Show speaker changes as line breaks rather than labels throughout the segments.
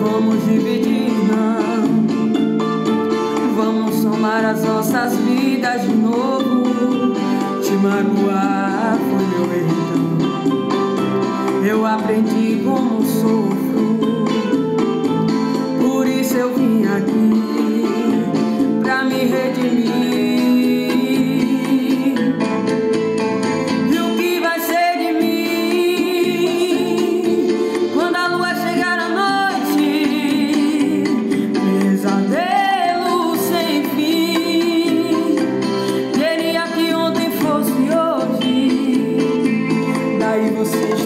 vamos dividir, não. Vamos somar as nossas vidas de novo. Te magoar foi meu erro. Eu aprendi como sofro. Vamos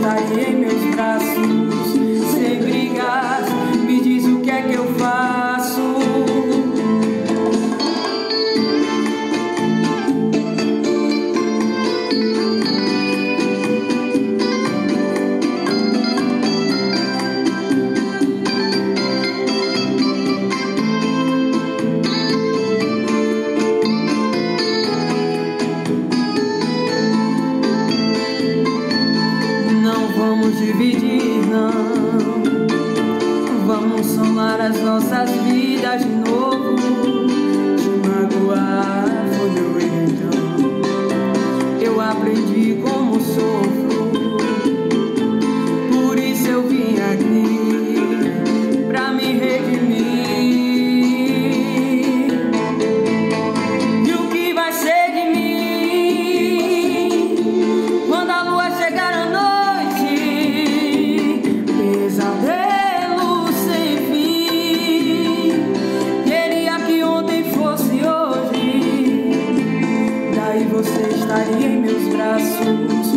Somar as nossas vidas de novo. estaria em meus braços.